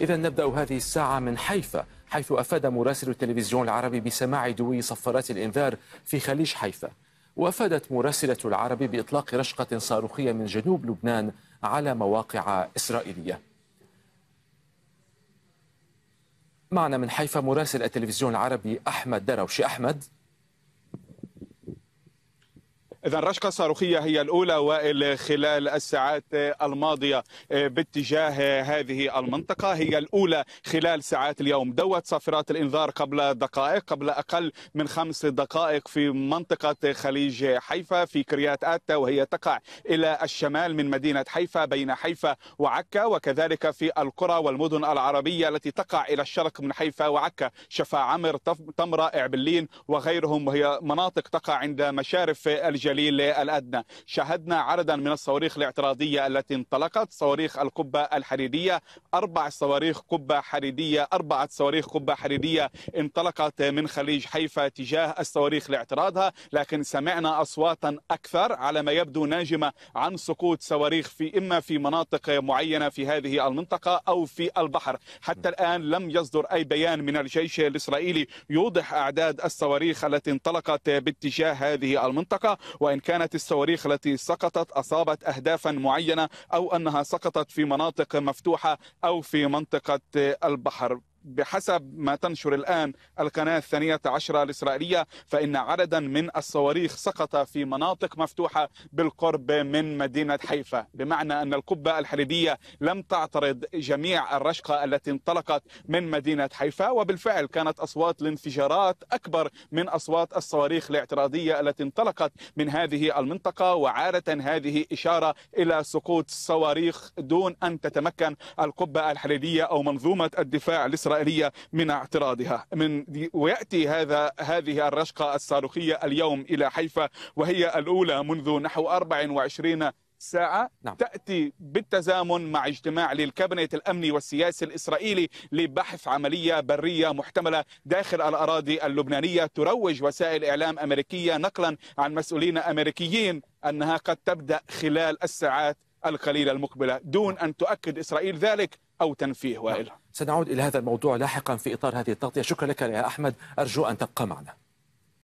إذا نبدأ هذه الساعة من حيفا حيث أفاد مراسل التلفزيون العربي بسماع دوي صفارات الإنذار في خليج حيفا. وأفادت مراسلة العربي بإطلاق رشقة صاروخية من جنوب لبنان على مواقع إسرائيلية. معنا من حيفا مراسل التلفزيون العربي أحمد دروشي أحمد؟ إذا الرشقة الصاروخية هي الأولى خلال الساعات الماضية باتجاه هذه المنطقة. هي الأولى خلال ساعات اليوم. دوت صافرات الإنذار قبل دقائق قبل أقل من خمس دقائق في منطقة خليج حيفا في كريات آتا وهي تقع إلى الشمال من مدينة حيفا بين حيفا وعكا وكذلك في القرى والمدن العربية التي تقع إلى الشرق من حيفا وعكا. شفا عمر تمرة إعبلين وغيرهم وهي مناطق تقع عند مشارف الجليل الجليل الأدنى شاهدنا عددا من الصواريخ الاعتراضية التي انطلقت. صواريخ القبة الحديدية أربع صواريخ قبة حديدية أربعة صواريخ قبة حديدية انطلقت من خليج حيفا تجاه الصواريخ لاعتراضها لكن سمعنا أصواتا أكثر على ما يبدو ناجمة عن سقوط صواريخ في إما في مناطق معينة في هذه المنطقة أو في البحر. حتى الآن لم يصدر أي بيان من الجيش الإسرائيلي يوضح أعداد الصواريخ التي انطلقت باتجاه هذه المنطقة وإن كانت الصواريخ التي سقطت أصابت أهدافا معينة أو أنها سقطت في مناطق مفتوحة أو في منطقة البحر. بحسب ما تنشر الآن القناة الثانية عشرة الإسرائيلية فإن عددا من الصواريخ سقط في مناطق مفتوحة بالقرب من مدينة حيفا. بمعنى أن القبة الحديدية لم تعترض جميع الرشقة التي انطلقت من مدينة حيفا وبالفعل كانت أصوات الانفجارات أكبر من أصوات الصواريخ الاعتراضية التي انطلقت من هذه المنطقة وعادة هذه إشارة إلى سقوط صواريخ دون أن تتمكن القبة الحديدية أو منظومة الدفاع الإسرائيلية. الإسرائيلية من اعتراضها. من ويأتي هذا هذه الرشقة الصاروخية اليوم إلى حيفا وهي الأولى منذ نحو 24 ساعة. نعم. تأتي بالتزامن مع اجتماع للكابينت الأمني والسياسي الإسرائيلي لبحث عملية برية محتملة داخل الأراضي اللبنانية. تروج وسائل إعلام أمريكية نقلا عن مسؤولين أمريكيين أنها قد تبدأ خلال الساعات القليلة المقبلة. دون أن تؤكد إسرائيل ذلك أو تنفيه وائل سنعود إلى هذا الموضوع لاحقا في إطار هذه التغطية. شكرا لك يا أحمد. أرجو أن تبقى معنا.